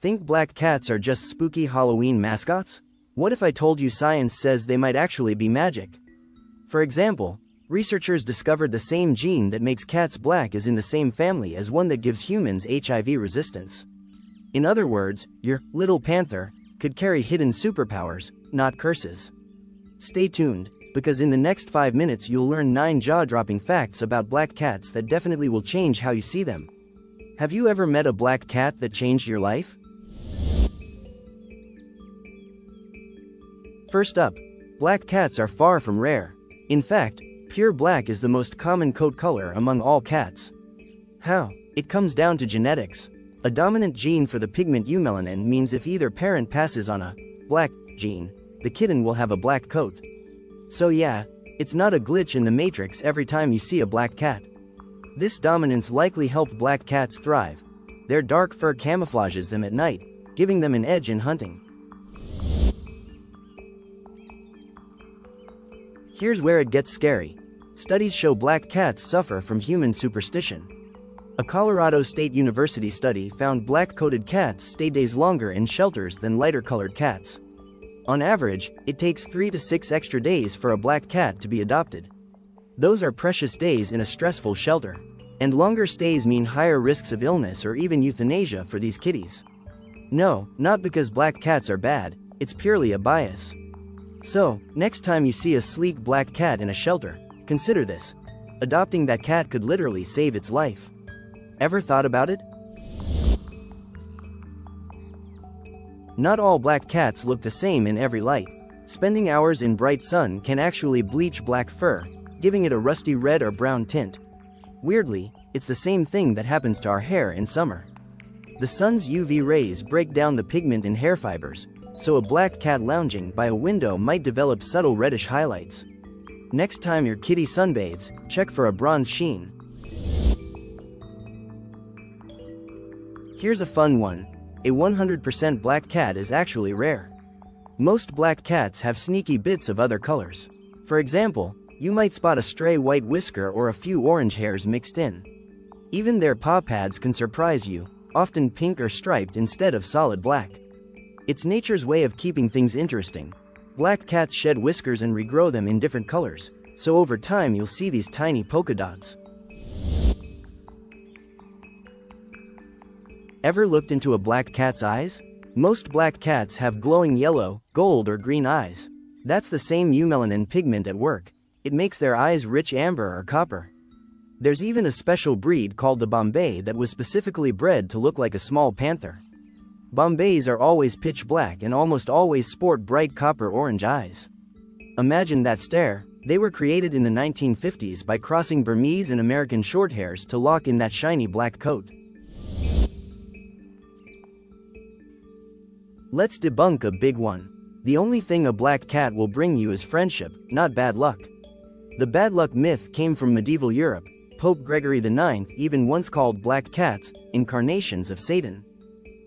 Think black cats are just spooky Halloween mascots? What if I told you science says they might actually be magic? For example, researchers discovered the same gene that makes cats black is in the same family as one that gives humans HIV resistance. In other words, your little panther could carry hidden superpowers, not curses. Stay tuned, because in the next 5 minutes you'll learn 9 jaw-dropping facts about black cats that definitely will change how you see them. Have you ever met a black cat that changed your life? First up, black cats are far from rare. In fact, pure black is the most common coat color among all cats. How? It comes down to genetics. A dominant gene for the pigment eumelanin means if either parent passes on a black gene, the kitten will have a black coat. So yeah, it's not a glitch in the matrix every time you see a black cat. This dominance likely helped black cats thrive. Their dark fur camouflages them at night, giving them an edge in hunting. Here's where it gets scary. Studies show black cats suffer from human superstition. A Colorado State University study found black-coated cats stay days longer in shelters than lighter-colored cats. On average, it takes 3 to 6 extra days for a black cat to be adopted. Those are precious days in a stressful shelter. And longer stays mean higher risks of illness or even euthanasia for these kitties. No, not because black cats are bad, it's purely a bias. So, next time you see a sleek black cat in a shelter, consider this. Adopting that cat could literally save its life. Ever thought about it? Not all black cats look the same in every light. Spending hours in bright sun can actually bleach black fur, giving it a rusty red or brown tint. Weirdly, it's the same thing that happens to our hair in summer. The sun's UV rays break down the pigment in hair fibers, so a black cat lounging by a window might develop subtle reddish highlights. Next time your kitty sunbathes, check for a bronze sheen. Here's a fun one. A 100% black cat is actually rare. Most black cats have sneaky bits of other colors. For example, you might spot a stray white whisker or a few orange hairs mixed in. Even their paw pads can surprise you, often pink or striped instead of solid black. It's nature's way of keeping things interesting. Black cats shed whiskers and regrow them in different colors, so over time you'll see these tiny polka dots. Ever looked into a black cat's eyes? Most black cats have glowing yellow, gold or green eyes. That's the same eumelanin pigment at work. It makes their eyes rich amber or copper. There's even a special breed called the Bombay that was specifically bred to look like a small panther. Bombays are always pitch black and almost always sport bright copper-orange eyes. Imagine that stare, they were created in the 1950s by crossing Burmese and American shorthairs to lock in that shiny black coat. Let's debunk a big one. The only thing a black cat will bring you is friendship, not bad luck. The bad luck myth came from medieval Europe. Pope Gregory IX even once called black cats incarnations of Satan.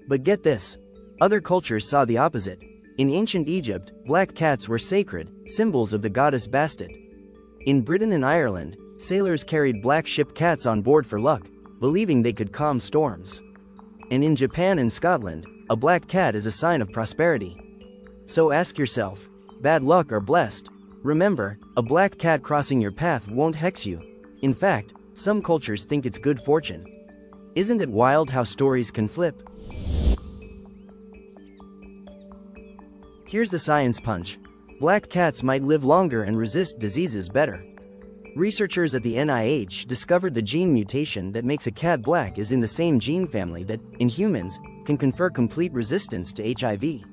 But get this. Other cultures saw the opposite. In ancient Egypt, black cats were sacred, symbols of the goddess Bastet. In Britain and Ireland, sailors carried black ship cats on board for luck, believing they could calm storms. And in Japan and Scotland, a black cat is a sign of prosperity. So ask yourself, bad luck or blessed? Remember, a black cat crossing your path won't hex you. In fact, some cultures think it's good fortune. Isn't it wild how stories can flip? Here's the science punch. Black cats might live longer and resist diseases better. Researchers at the NIH discovered the gene mutation that makes a cat black is in the same gene family that, in humans, can confer complete resistance to HIV.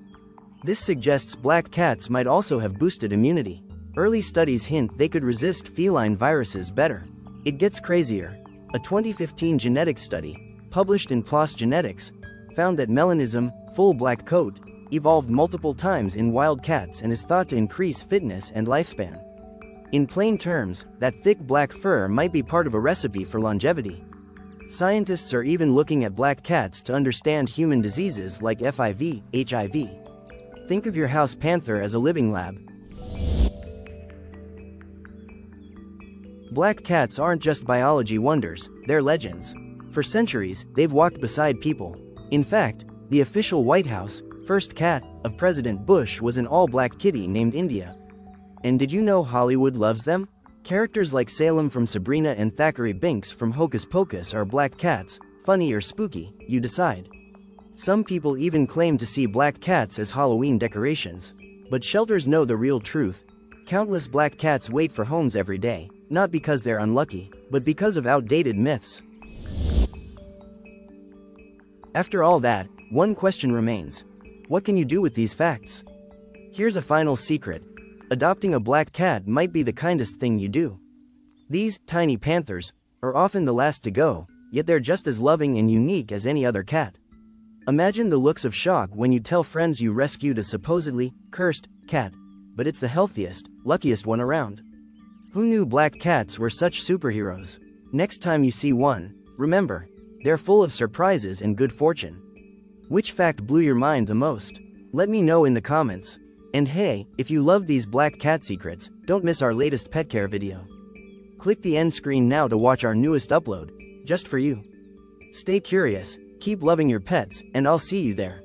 This suggests black cats might also have boosted immunity. Early studies hint they could resist feline viruses better. It gets crazier. A 2015 genetics study, published in PLOS Genetics, found that melanism, full black coat, evolved multiple times in wild cats and is thought to increase fitness and lifespan. In plain terms, that thick black fur might be part of a recipe for longevity. Scientists are even looking at black cats to understand human diseases like FIV, HIV. Think of your house panther as a living lab. Black cats aren't just biology wonders, they're legends. For centuries, they've walked beside people. In fact, The official White House, first cat, of President Bush was an all-black kitty named India. And did you know Hollywood loves them? Characters like Salem from Sabrina and Thackery Binx from Hocus Pocus are black cats, funny or spooky, you decide. Some people even claim to see black cats as Halloween decorations. But shelters know the real truth. Countless black cats wait for homes every day, not because they're unlucky, but because of outdated myths. After all that, one question remains. What can you do with these facts? Here's a final secret. Adopting a black cat might be the kindest thing you do. These tiny panthers are often the last to go, yet they're just as loving and unique as any other cat. Imagine the looks of shock when you tell friends you rescued a supposedly cursed cat, but it's the healthiest, luckiest one around. Who knew black cats were such superheroes? Next time you see one, remember, they're full of surprises and good fortune. Which fact blew your mind the most? Let me know in the comments. And hey, if you love these black cat secrets, don't miss our latest pet care video. Click the end screen now to watch our newest upload, just for you. Stay curious, keep loving your pets, and I'll see you there.